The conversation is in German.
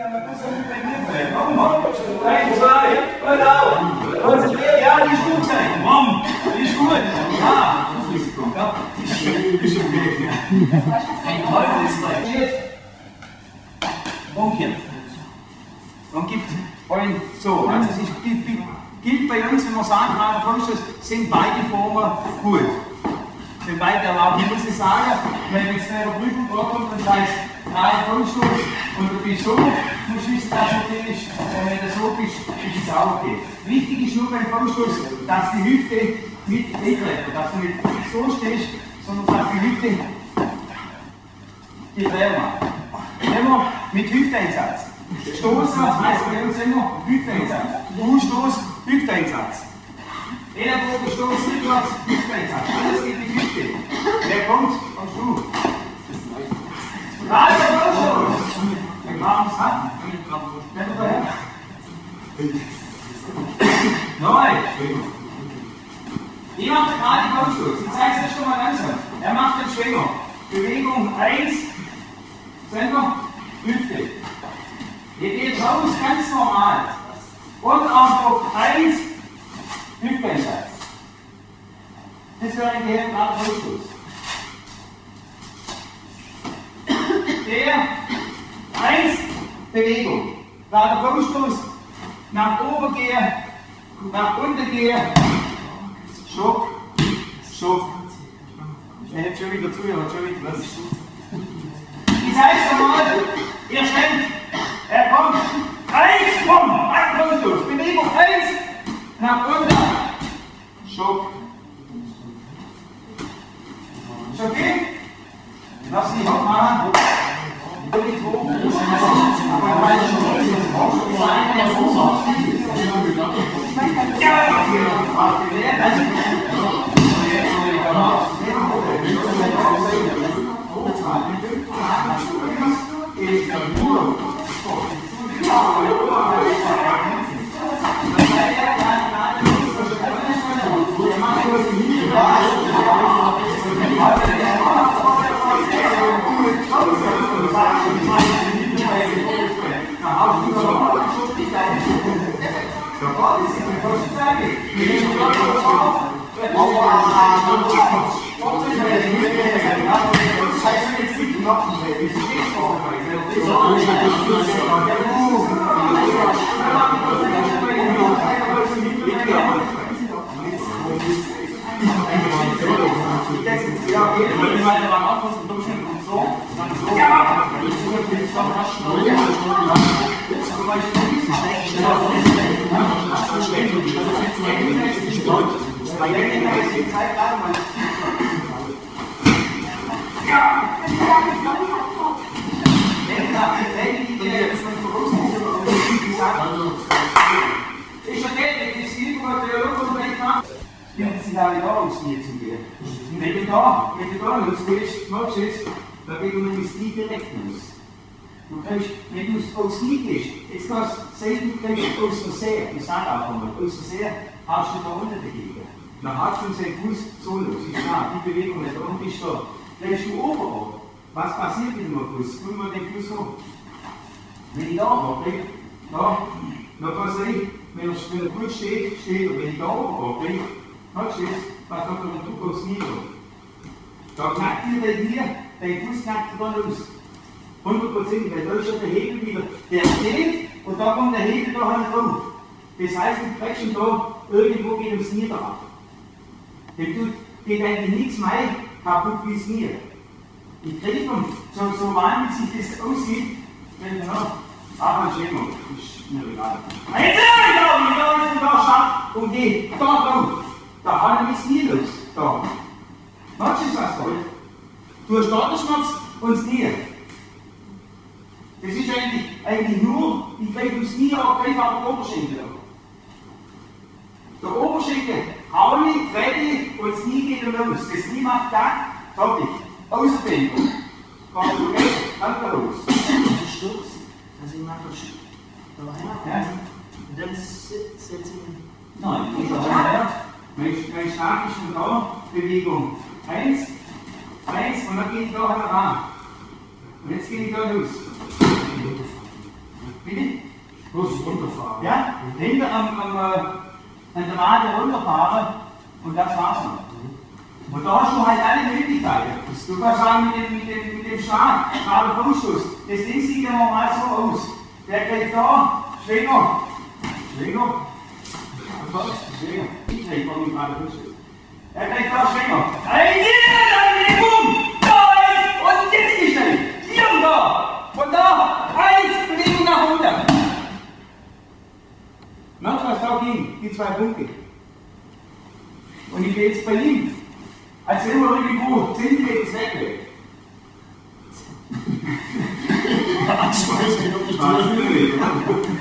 Ja, die ist gut sein. Die ist gut. Ja, das ist. Umkehren. Und gibt euren so. Also ist, gilt, bei uns, wenn wir sagen, reiner Vollstoß, sind beide Formen gut. Sind beide erlaubt. Ich muss es sagen, wenn jetzt eine Prüfung vorkommt und heißt, reiner Vollstoß und du bist so, musst du wissen, dass. Und wenn du so bist, ist es auch okay. Wichtig ist nur beim Vollstoß, dass die Hüfte mit wegklettert, dass du nicht so stehst, sondern dass die Hüfte die Dreh macht. Wir mit Hüfteinsatz stoßen, heißt bei uns immer Hüfteinsatz. U-Stoß, Hüfteinsatz. Ellenbogenstoß, rückwärts, Hüfteinsatz. Alles geht mit Hüfte. Wer kommt, kommst du. Gerade Vollstoß. Wir machen es an. Wenn du daher. Neu. Ich mache gerade den Vollstoß. Ich zeige es euch schon mal langsam. Er macht den Schwinger. Bewegung 1, Sender, Hüfte. Ihr geht raus ganz normal. Und auf 1, Hüfteinsatz. Das Gehirn gerade Vollstoß. Der 1, Bewegung. Gerade Vollstoß, nach oben gehe, nach unten gehe, Stopp, Stopp. Er hat schon wieder zu, er hat schon wieder was. Ich sag's nochmal, ihr stellt, er kommt, eins, komm, ein Vollstoß, Bewegung, eins, nach unten, Ja, okay. Mal aufpassen, Durchschnitt und so, dann so. Ja! Das ist natürlich schon rasch. Zum losgehst, machst du es, dann gehen wir ins die direkt raus. Du kriegst, wenn du aufs Knie gehst, jetzt kannst du du kriegst aus Versehen, ich sage auch einmal, aus Versehen hast du da unten dagegen. Dann hast du seinen Fuß so los, ist klar, die Bewegung nicht, und bist da. Drehst du oben was passiert mit dem Fuß? Guck mal den Fuß hoch. Wenn ich da abdrehe, da, dann kann ich sehen, wenn er, wenn er gut steht, steht er. Wenn ich da oben abdrehe, dann steht was kommt der Druck aufs Knie Da knackt ihr den hier, dein Fuß knackt da los. 100 Prozent, weil da ist ja der Hebel wieder, der steht und da kommt der Hebel da halt drauf. Das heißt, du kriegst ihn da, irgendwo geht ums Knie da ab. Dem tut, geht eigentlich nichts mehr kaputt wie das Knie. Ich treffe ihn, so, so wahnsinnig das aussieht, wenn du noch, aber ein Schema, ist mir egal. Jetzt, ja, wie da ist da schafft und geh da drauf. Da hat er das Knie los. Da. Da ist? Du hast Starterschmerz und das Knie. Das ist eigentlich, nur, ich greife aufs Knie, aber greife auch den Oberschenkel an. Der Oberschenkel trete und das Knie geht los. Das Knie macht da, fertig. Ausbewegung. Komm du weg, halt da los. Sturz. Also ich mache das da rein. Ja. Und dann setze ich Nein. Mein, mein Schlag ist von da, Bewegung. Eins, eins und dann gehe ich da halt ran. Und jetzt gehe ich da los. Bloß runterfahren. Ja? Hinter am, am, äh, an der Wade runterfahren und das war's noch. Und da hast du halt alle Möglichkeiten. Du kannst sagen, mit dem, mit dem, mit dem gerade Vollschuss, das Ding sieht ja normal so aus. Der geht da, Schwinger, Schwinger, Schwinger, ich krieg von ihm gerade Vollschuss. Er kriegt da Schwinger. Hey, hier, dann geht um! Da ist, und jetzt gestellt! Hier und da! Von da, eins, Bewegung nach unten! Merkst du, was da ging? Die zwei Punkte. Und ich gehe jetzt bei ihm. Als wenn wir irgendwo Zentimeter weg Anschmeißen auf die Tür.